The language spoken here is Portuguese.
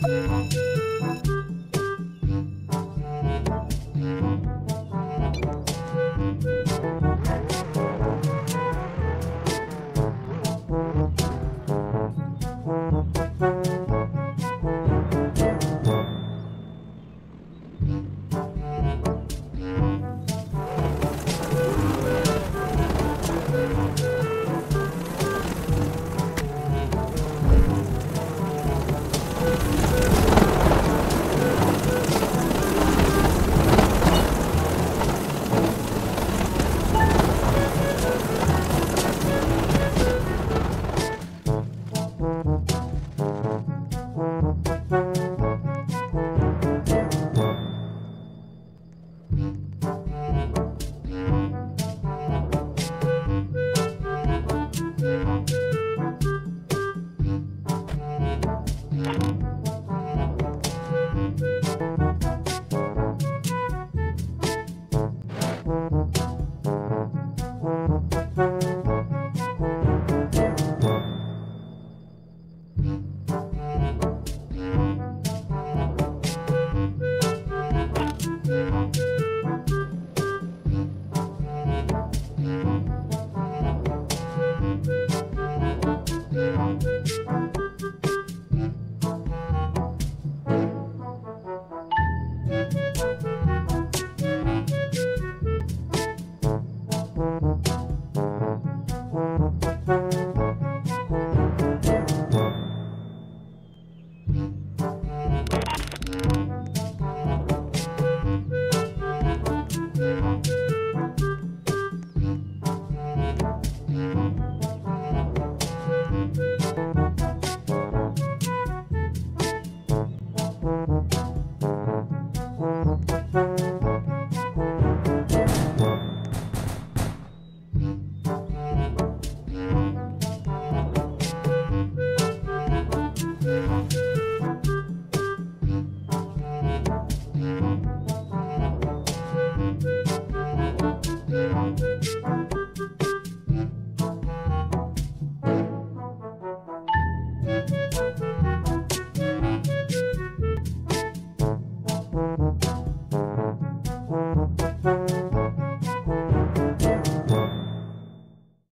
Música